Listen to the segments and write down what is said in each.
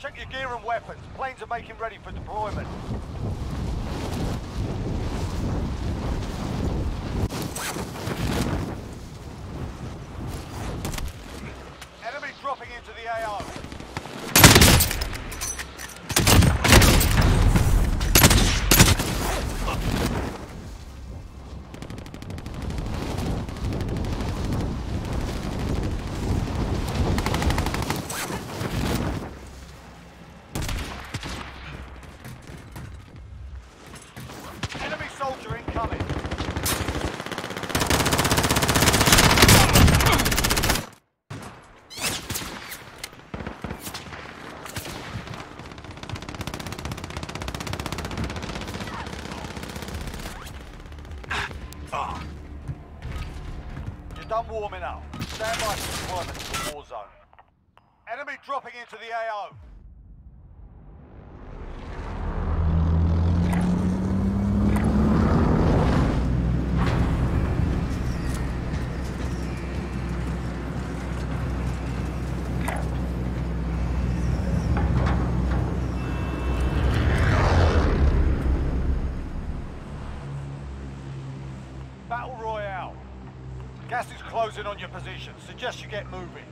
Check your gear and weapons. Planes are making ready for deployment. Enemy dropping into the. Enemy warming up. Stand by for deployment to the war zone. Enemy dropping into the AO. Gas is closing on your position. Suggest you get moving.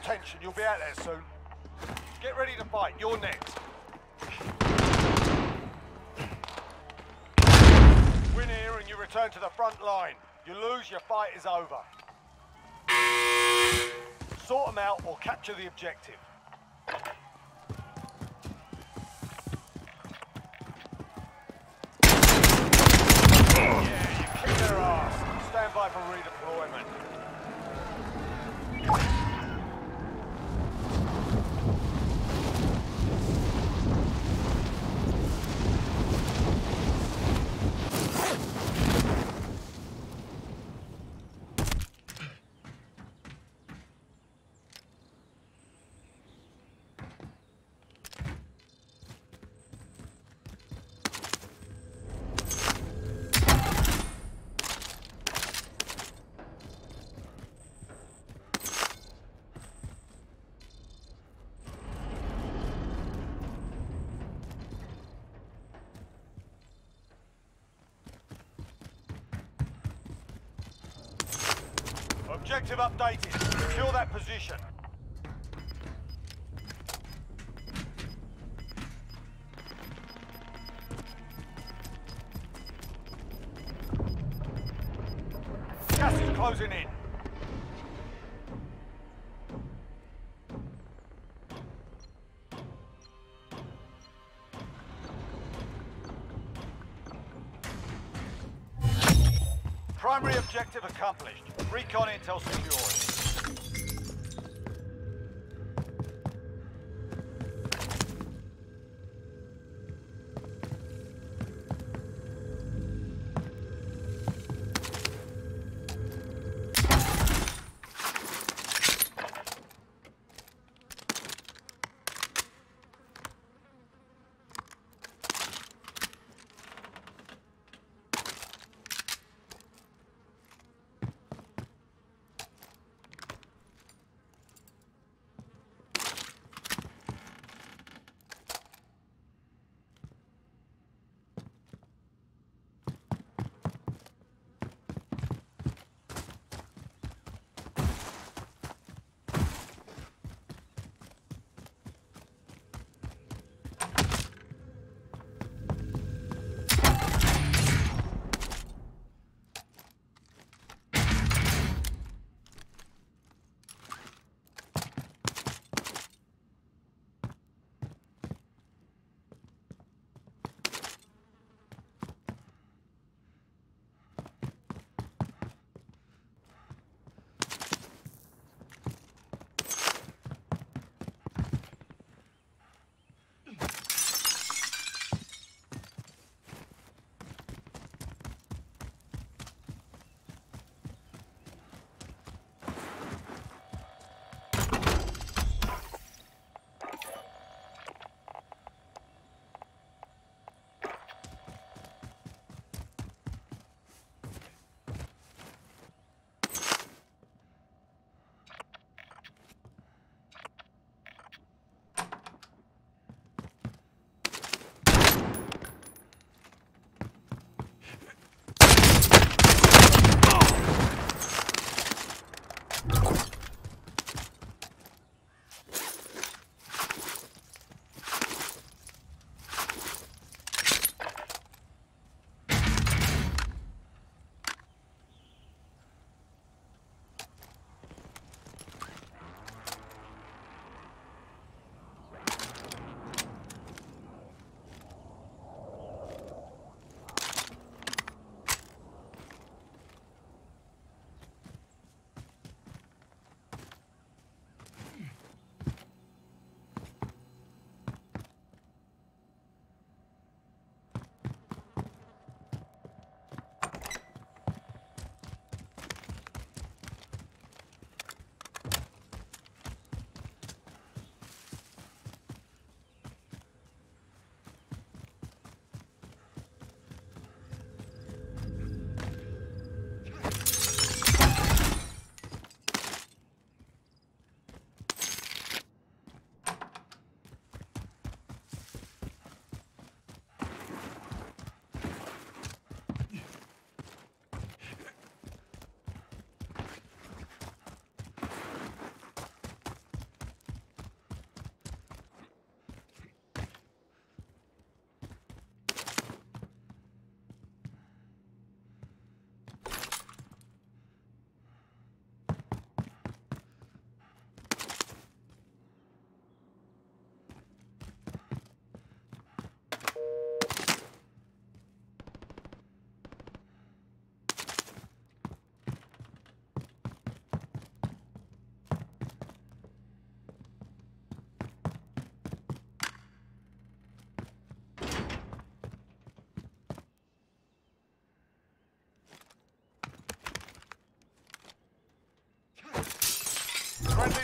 Attention, you'll be out there soon. Get ready to fight, you're next. Win here and you return to the front line. You lose, your fight is over. Sort them out or capture the objective. Yeah, you kick their ass. Stand by for redeployment. Objective updated. Secure that position. closing in. Primary objective accomplished. Recon intel secured.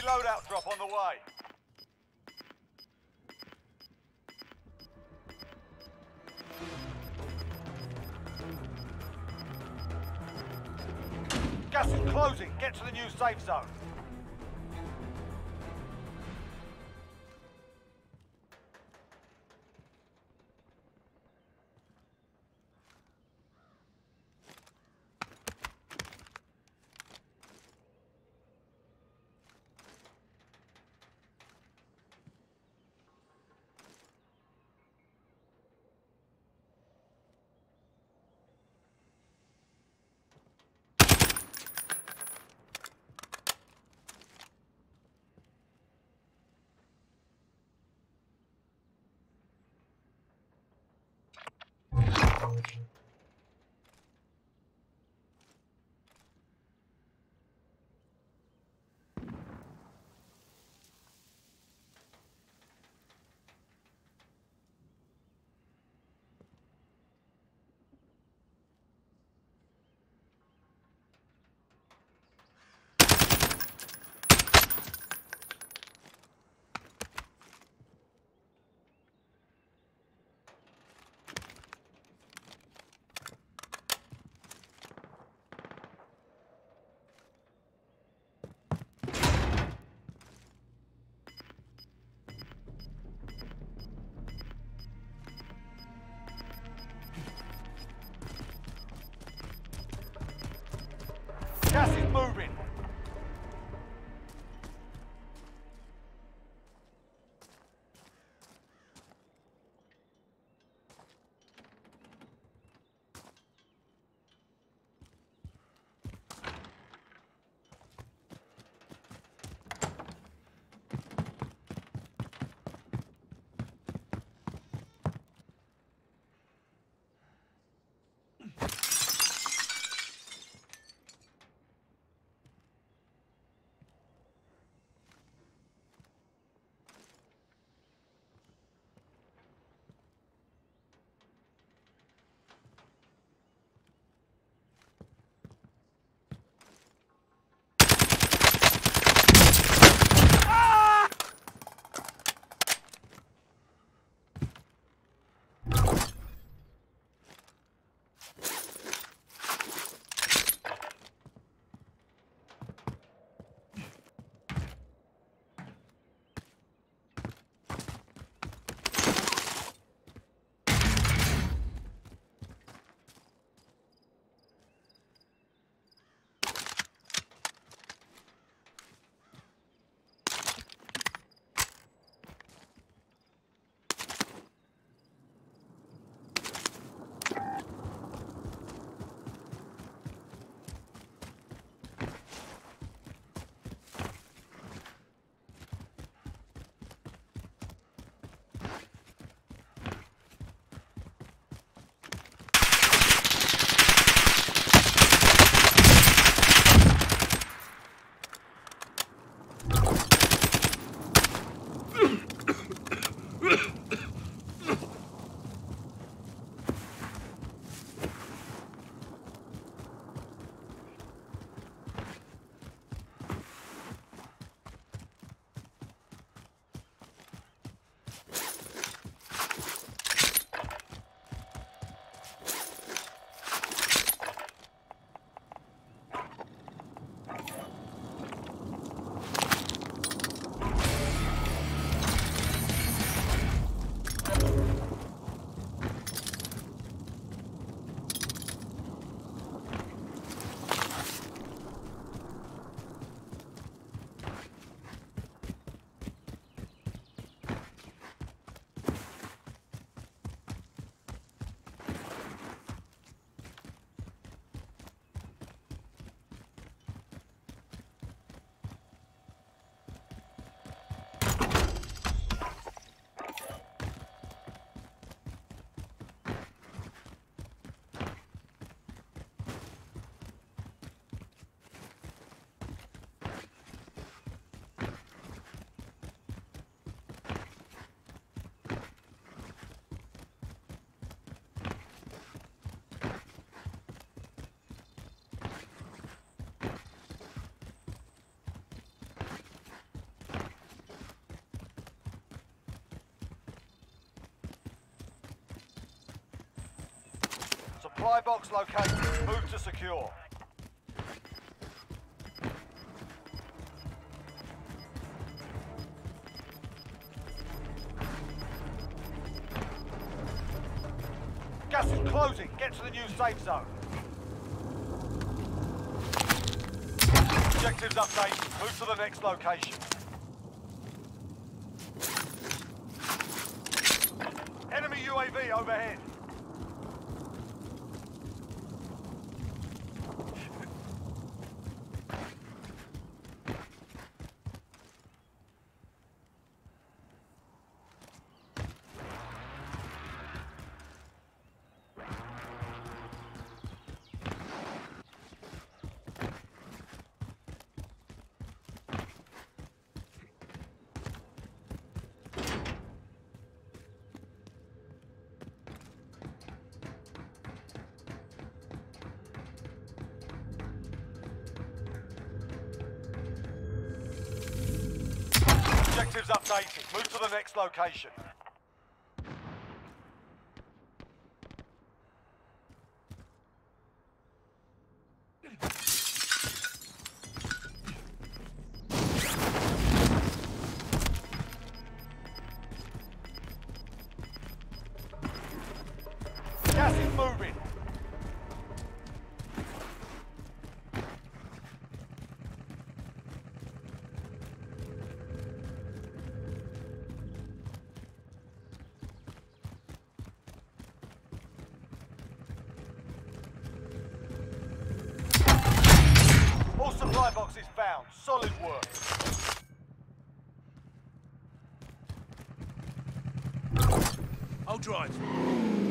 Loadout drop on the way. Gas is closing. Get to the new safe zone. Gas Supply box located. Move to secure. Gas is closing. Get to the new safe zone. Objectives updated. Move to the next location. Enemy UAV overhead. Objectives updated. Move to the next location. Supply boxes found. Solid work. I'll drive.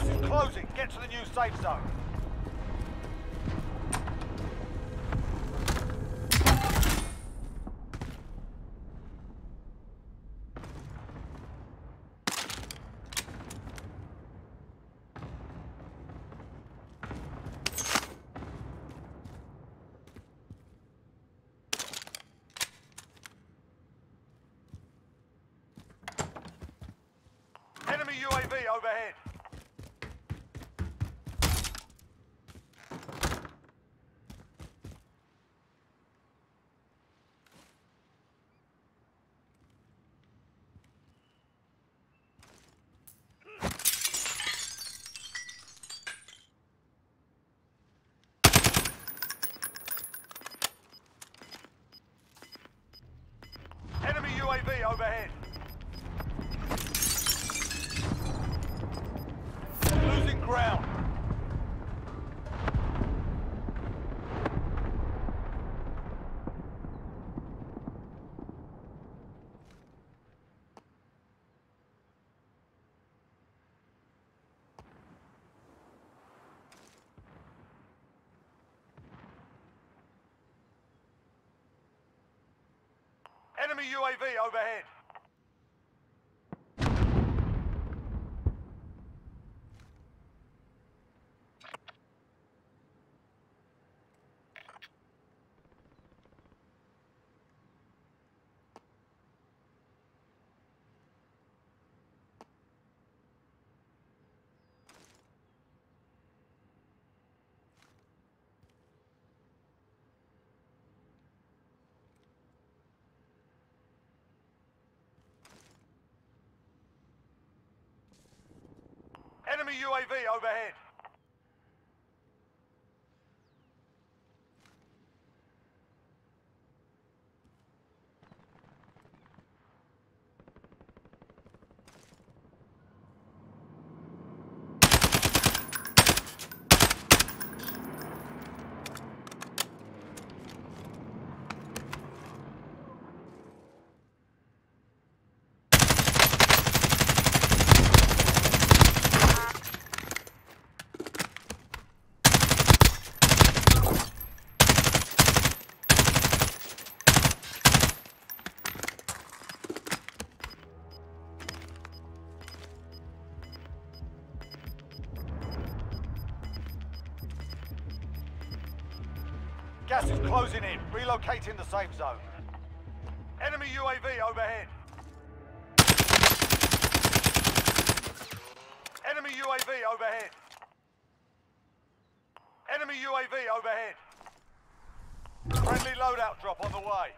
Gas is closing. Get to the new safe zone. UAV overhead. Enemy UAV overhead. Losing ground. Enemy UAV overhead. Enemy UAV overhead. Closing in. Relocating the safe zone. Enemy UAV overhead. Enemy UAV overhead. Enemy UAV overhead. Friendly loadout drop on the way.